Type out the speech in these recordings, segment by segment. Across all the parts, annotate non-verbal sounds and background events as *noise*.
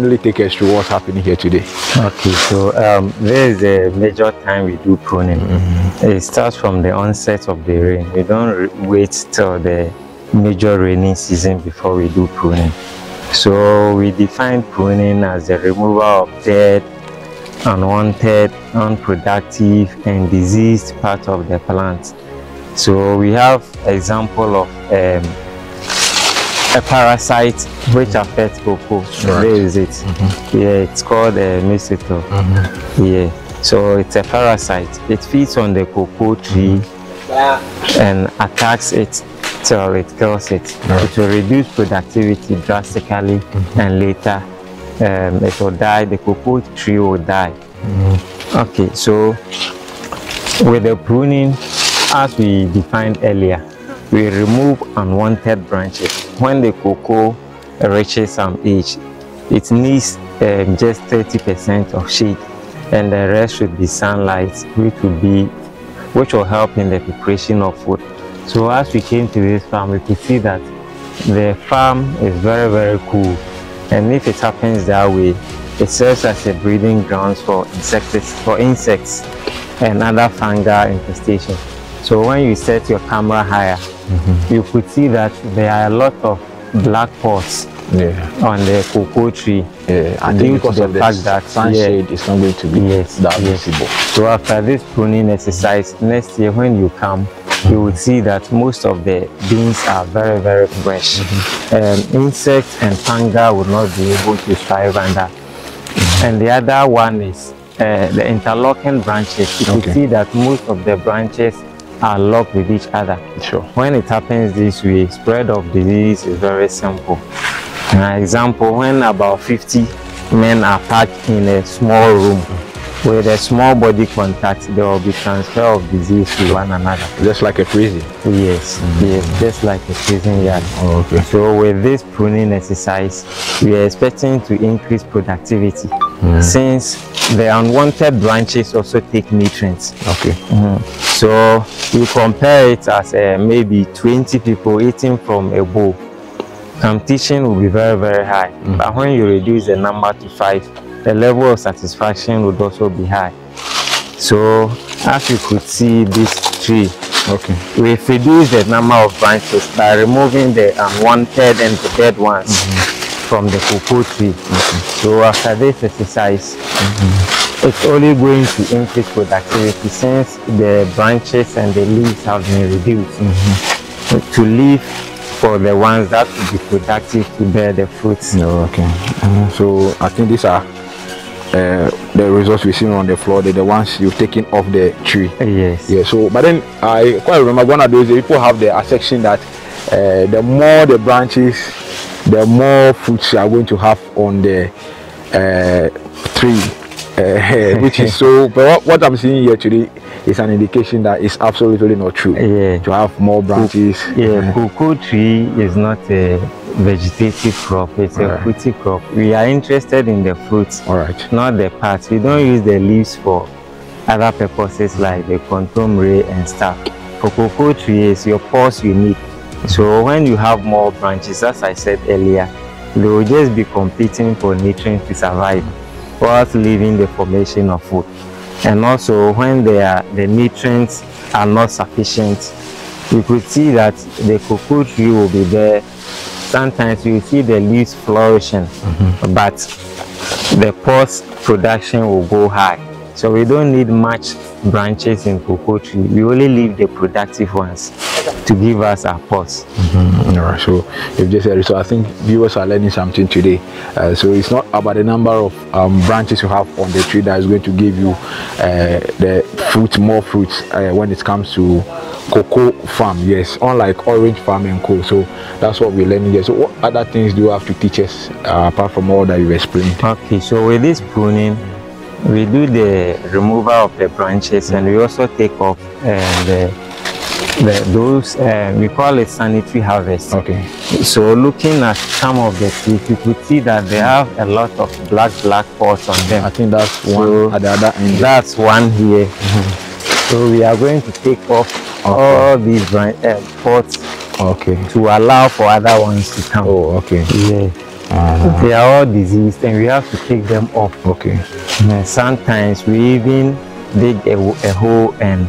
kindly take us through what's happening here today. Okay, so um, there is a major time we do pruning. It starts from the onset of the rain. We don't wait till the major rainy season before we do pruning. So we define pruning as the removal of dead, unwanted, unproductive, and diseased part of the plant. So we have example of um, a parasite which affects cocoa. There is it. Mm-hmm. Yeah, it's called a mistletoe. Mm-hmm. Yeah. So it's a parasite. It feeds on the cocoa tree mm-hmm. and attacks it till it kills it. It will reduce productivity drastically and later um, it will die. The cocoa tree will die. Okay, so with the pruning, as we defined earlier, we remove unwanted branches. When the cocoa reaches some age, it needs um, just 30% of shade and the rest should be sunlight, which will be which will help in the preparation of food. So as we came to this farm, we could see that the farm is very, very cool. And if it happens that way, it serves as a breeding grounds for insects, for insects and other fungal infestation. So when you set your camera higher, you could see that there are a lot of black spots Yeah. on the cocoa tree. Yeah. And Due then because the of the fact that, sunshade, is not going to be Yes, that yes. visible. So after this pruning exercise, next year when you come, you will see that most of the beans are very, very fresh. Um, insects and fungi will not be able to thrive under. And the other one is uh, the interlocking branches. You Okay. can see that most of the branches are locked with each other. Sure. When it happens this way, spread of disease is very simple. An example, when about 50 men are packed in a small room with a small body contact, there will be transfer of disease to one another. Just like a prison. Yes, yes, just like a prison yard. Oh, okay. So with this pruning exercise, we are expecting to increase productivity since the unwanted branches also take nutrients. Okay. Mm-hmm. So we compare it as uh, maybe 20 people eating from a bowl. Competition will be very, very high. Mm. But when you reduce the number to five, the level of satisfaction would also be high. So as you could see this tree, Okay. we've reduced the number of branches by removing the unwanted and the dead ones mm-hmm. From the cocoa tree. So after this exercise, it's only going to increase productivity since the branches and the leaves have been reduced to leave for the ones that will be productive to bear the fruits. No, okay. Uh, so I think these are uh, the results we've seen on the floor. They're the ones you've taken off the tree. Yes. Yeah. So, but then I quite remember one of those people have the section that uh, the more the branches, the more fruits you are going to have on the uh, tree. Uh, *laughs* which is so, but what, I'm seeing here today is an indication that it's absolutely not true. Yeah. To have more branches. Yeah, cocoa tree is not a vegetative crop, it's a Alright. fruity crop. We are interested in the fruits, All right. not the parts. We don't use the leaves for other purposes like the contomere and stuff. For cocoa tree, is your pores unique. So when you have more branches, as I said earlier, they will just be competing for nutrients to survive whilst leaving the formation of food. And also when they are, the nutrients are not sufficient, you could see that the cocoa tree will be there. Sometimes you see the leaves flourishing, mm-hmm. but the post production will go high. So we don't need much branches in cocoa tree. We only leave the productive ones to give us our pulse. All right, so you've just said. So I think viewers are learning something today. Uh, so it's not about the number of um, branches you have on the tree that is going to give you uh, the fruit, more fruits uh, when it comes to cocoa farm. Yes, unlike orange farm and co. So that's what we're learning here. So what other things do you have to teach us uh, apart from all that you've explained? Okay, so with this pruning, we do the removal of the branches and we also take off uh, the, the those uh, we call it sanitary harvest. Okay. So looking at some of the trees, you could see that they have a lot of black black spots on them. I think that's one So at the other end. That's one here. So we are going to take off all these uh, pods okay. to allow for other ones to come. Oh, okay. Yeah. Uh, They are all diseased and we have to take them off. okay. And sometimes we even dig a, a hole and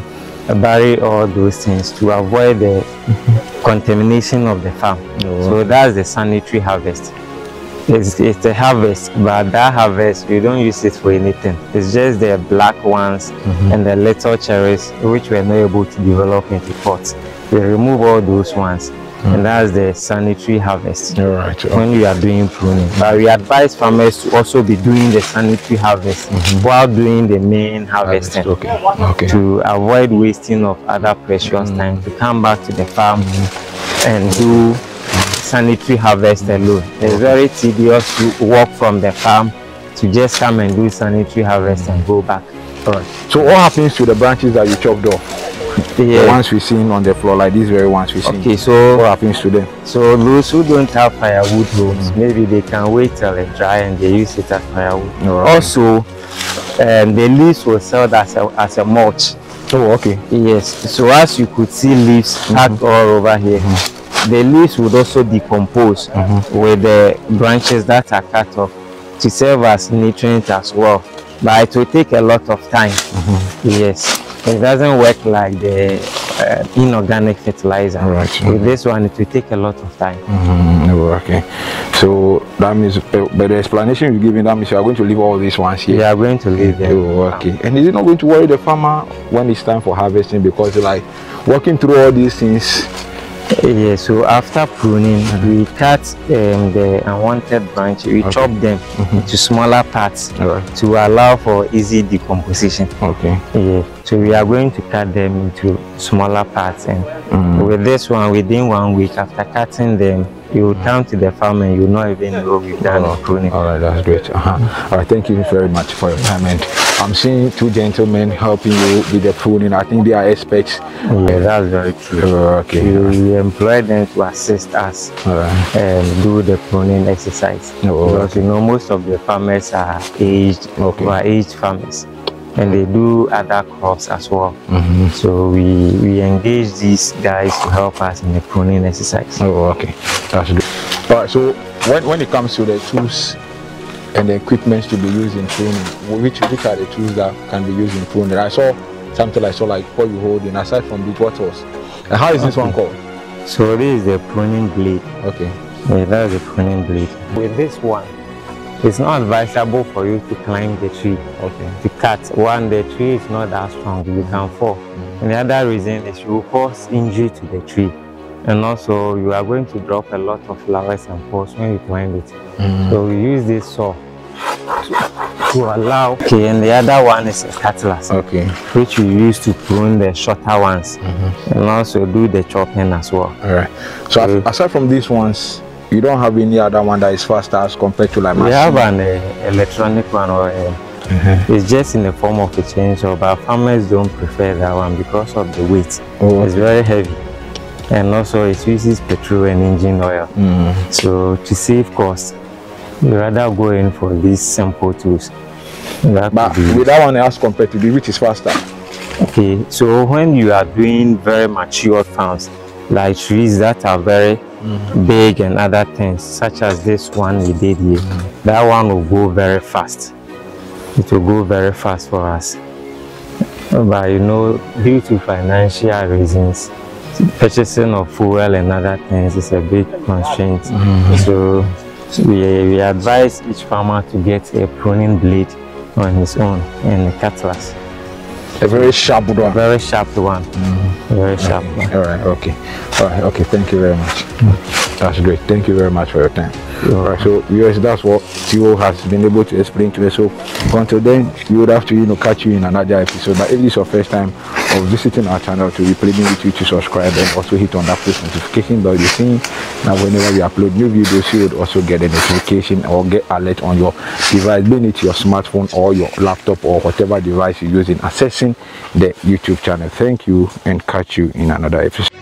bury all those things to avoid the contamination of the farm. Oh. So that's the sanitary harvest. It's, it's a harvest, but that harvest you don't use it for anything. It's just the black ones mm-hmm. and the little cherries which we're not able to develop into pods. We remove all those ones, and that's the sanitary harvest All right. Oh, when we are doing pruning. But we advise farmers to also be doing the sanitary harvest mm-hmm. while doing the main harvesting okay. Okay. to avoid wasting of other precious mm. time to come back to the farm mm-hmm. and do sanitary harvest mm-hmm. alone. It's very tedious to walk from the farm to just come and do sanitary harvest and go back. All right. So what happens to the branches that you chopped off? The Yeah. ones we've seen on the floor, like these very ones we've seen. Okay, so What happens to them? So those who don't have firewood homes, mm. maybe they can wait till it dry and they use it as firewood. Alright. Also, um, the leaves will serve as a, as a mulch. Oh, okay. Yes. So as you could see leaves mm-hmm. packed all over here, mm-hmm. the leaves would also decompose mm-hmm. with the branches that are cut off to serve as nutrients as well. But it will take a lot of time. Yes. It doesn't work like the uh, inorganic fertilizer. Right. With this one, it will take a lot of time. Mm, okay. So that means, uh, by the explanation you're giving, that means you are going to leave all these ones here. We are going to leave them. Oh, okay. And is it not going to worry the farmer when it's time for harvesting because like working through all these things? Yeah, so after pruning, we cut um, the unwanted branch, we chop them into smaller parts Alright. to allow for easy decomposition. Okay. Yeah, so we are going to cut them into smaller parts, and with this one, within one week after cutting them, you come to the farm and you not even know we've done the pruning. All right, that's great. Uh-huh. All right, thank you very much for your time. And I'm seeing two gentlemen helping you with the pruning. I think they are experts. Yeah, that's very true. Uh, okay. We, we employ them to assist us right. and do the pruning exercise. Oh, because you know most of the farmers are aged Okay. are aged farmers and they do other crops as well. Mm-hmm. So we we engage these guys to help us in the pruning exercise. Oh, okay. That's good. All right. So when, when it comes to the tools and the equipment to be used in pruning, which which are the tools that can be used in pruning? I saw something I saw like what you holding. Aside from this, what else? And how is this one called? So this is the pruning blade. Okay. Yeah, that's the pruning blade. With this one, it's not advisable for you to climb the tree Okay. to cut. One, the tree is not that strong, you can fall. And the other reason is you will cause injury to the tree. And also you are going to drop a lot of flowers and pods when you climb it. So we use this saw to, to allow. Okay, and the other one is a cutlass, Okay. which we use to prune the shorter ones and also do the chopping as well. All right. So Mm. aside from these ones, you don't have any other one that is faster as compared to like We machine? have an uh, electronic one or a, it's just in the form of a chainsaw, but farmers don't prefer that one because of the weight. Oh, It's very heavy. And also it uses petrol and engine oil. Mm-hmm. So to save cost, we rather go in for these simple tools. That But with that one as compared to the which is faster? okay, so when you are doing very mature farms, like trees that are very mm-hmm. big and other things, such as this one we did here, mm-hmm. that one will go very fast. It will go very fast for us. But you know, due to financial reasons, purchasing of fuel and other things is a big constraint. Mm-hmm. So we, we advise each farmer to get a pruning blade on his own and a cutlass. A very sharp A one. very sharp one. Mm-hmm. Very sharp one. All right. Okay. All right. Okay. Thank you very much. That's great. Thank you very much for your time. All right. So, viewers, that's what Theo has been able to explain to us. So, until then, we would have to, you know, catch you in another episode. But if this is your first time of visiting our channel, to be pleading with you to subscribe and also hit on that post notification bell. you see now whenever we upload new videos, you would also get a notification or get alert on your device, being it your smartphone or your laptop or whatever device you're using, accessing the YouTube channel. Thank you and catch you in another episode.